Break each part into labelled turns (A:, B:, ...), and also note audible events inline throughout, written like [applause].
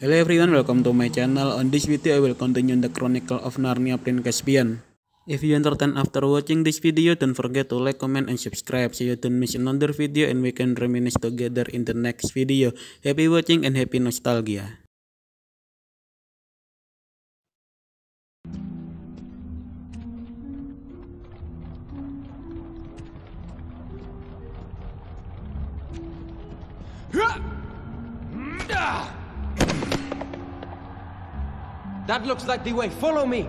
A: Hello everyone, welcome to my channel. On this video, I will continue the Chronicle of Narnia Prince Caspian. If you entertain after watching this video, don't forget to like, comment, and subscribe so you don't miss another video and we can reminisce together in the next video. Happy watching and happy nostalgia.
B: That looks like the way. Follow me.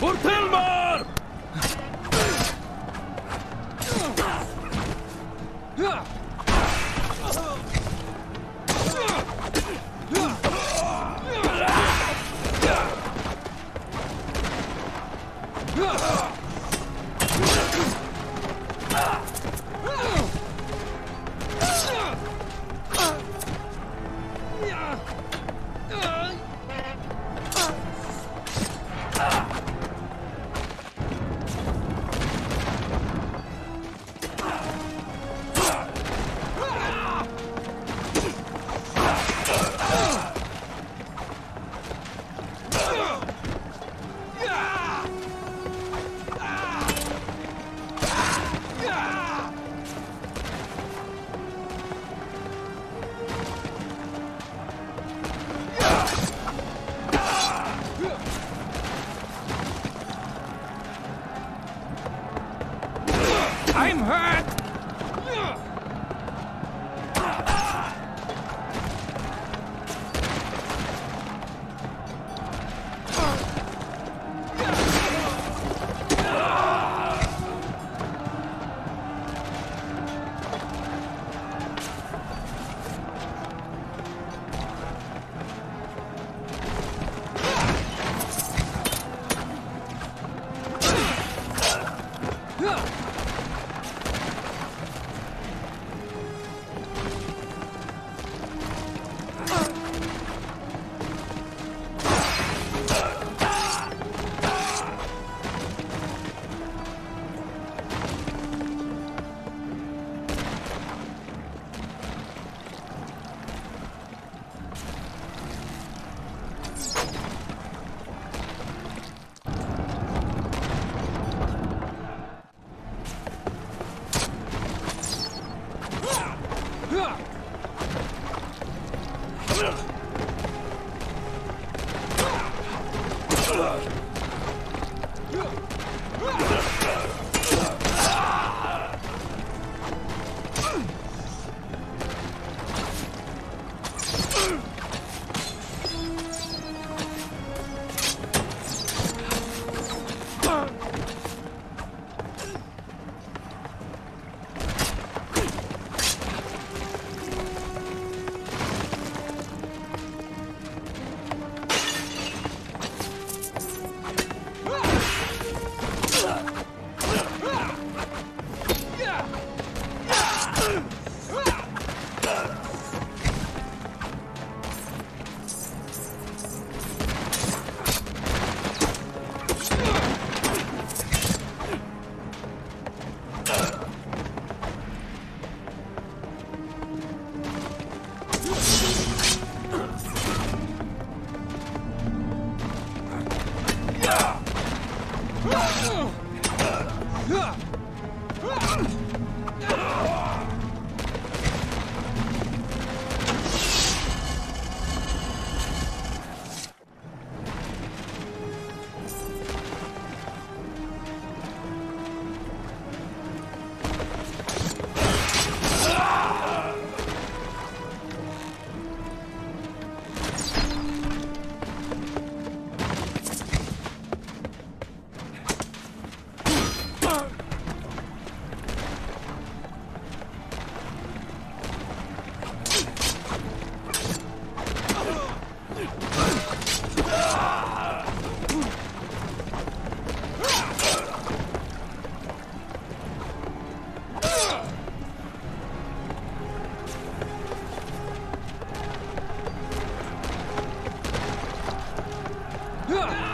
C: Portela! Huh. [gasps] Ugh! 呀